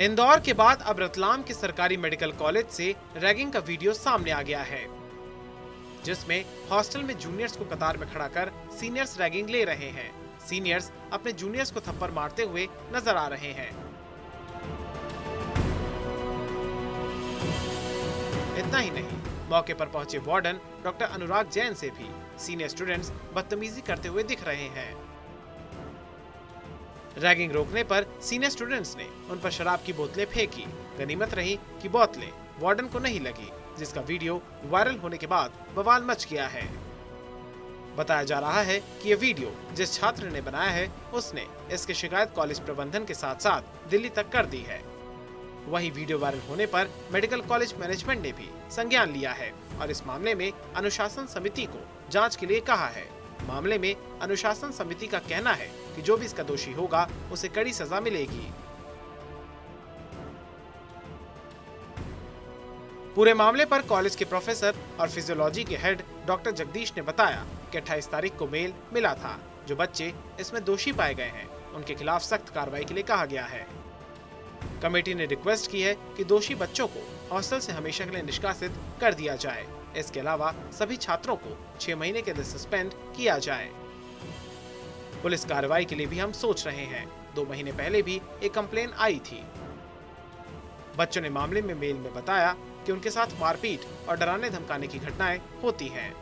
इंदौर के बाद अब रतलाम के सरकारी मेडिकल कॉलेज से रैगिंग का वीडियो सामने आ गया है, जिसमें हॉस्टल में जूनियर्स को कतार में खड़ा कर सीनियर्स रैगिंग ले रहे हैं। सीनियर्स अपने जूनियर्स को थप्पड़ मारते हुए नज़र आ रहे हैं। इतना ही नहीं, मौके पर पहुँचे वार्डन डॉक्टर अनुराग जैन से भी। सीनियर स्टूडेंट्स बदतमीजी करते हुए दिख रहे हैं। रैगिंग रोकने पर सीनियर स्टूडेंट्स ने उन पर शराब की बोतलें फेंकी। गनीमत रही कि बोतलें वार्डन को नहीं लगी, जिसका वीडियो वायरल होने के बाद बवाल मच गया है। बताया जा रहा है कि ये वीडियो जिस छात्र ने बनाया है, उसने इसकी शिकायत कॉलेज प्रबंधन के साथ साथ दिल्ली तक कर दी है। वहीं वीडियो वायरल होने पर मेडिकल कॉलेज मैनेजमेंट ने भी संज्ञान लिया है और इस मामले में अनुशासन समिति को जाँच के लिए कहा है। मामले में अनुशासन समिति का कहना है कि जो भी इसका दोषी होगा, उसे कड़ी सजा मिलेगी। पूरे मामले पर कॉलेज के प्रोफेसर और फिजियोलॉजी के हेड डॉक्टर जगदीश ने बताया कि 28 तारीख को मेल मिला था। जो बच्चे इसमें दोषी पाए गए हैं, उनके खिलाफ सख्त कार्रवाई के लिए कहा गया है। कमेटी ने रिक्वेस्ट की है कि दोषी बच्चों को हॉस्टल से हमेशा के लिए निष्कासित कर दिया जाए। इसके अलावा सभी छात्रों को छह महीने के लिए सस्पेंड किया जाए। पुलिस कार्रवाई के लिए भी हम सोच रहे हैं। दो महीने पहले भी एक कंप्लेन आई थी। बच्चों ने मामले में मेल में बताया कि उनके साथ मारपीट और डराने धमकाने की घटनाएँ होती हैं।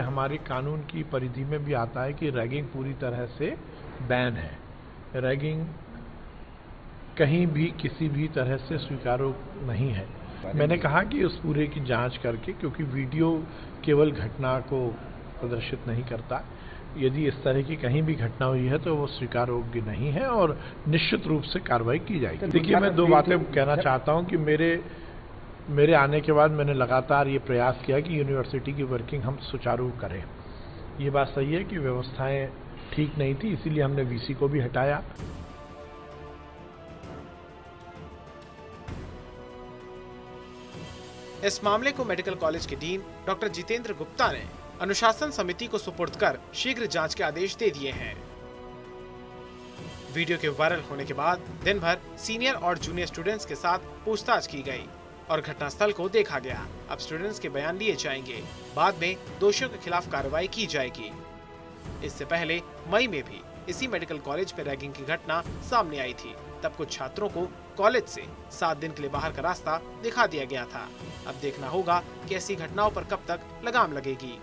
हमारे कानून की परिधि में भी आता है कि रैगिंग पूरी तरह से बैन है। रैगिंग कहीं भी किसी भी तरह से स्वीकार्य नहीं है। मैंने कहा कि उस पूरे की जाँच करके क्योंकि वीडियो केवल घटना को प्रदर्शित नहीं करता यदि इस तरह की कहीं भी घटना हुई है तो वो स्वीकार योग्य नहीं है और निश्चित रूप से कार्रवाई की जाएगी। देखिए मैं दो बातें कहना चाहता हूँ कि मेरे मेरे आने के बाद मैंने लगातार ये प्रयास किया कि यूनिवर्सिटी की वर्किंग हम सुचारू करें। ये बात सही है कि व्यवस्थाएँ ठीक नहीं थी इसीलिए हमने वीसी को भी हटाया। इस मामले को मेडिकल कॉलेज के डीन डॉक्टर जितेंद्र गुप्ता ने अनुशासन समिति को सुपुर्द कर शीघ्र जाँच के आदेश दे दिए हैं। वीडियो के वायरल होने के बाद दिन भर सीनियर और जूनियर स्टूडेंट्स के साथ पूछताछ की गई और घटनास्थल को देखा गया। अब स्टूडेंट्स के बयान लिए जाएँगे। बाद में दोषियों के खिलाफ कार्रवाई की जाएगी। इससे पहले मई में भी इसी मेडिकल कॉलेज में रैगिंग की घटना सामने आई थी। तब कुछ छात्रों को कॉलेज से सात दिन के लिए बाहर का रास्ता दिखा दिया गया था। अब देखना होगा कि ऐसी घटनाओं पर कब तक लगाम लगेगी।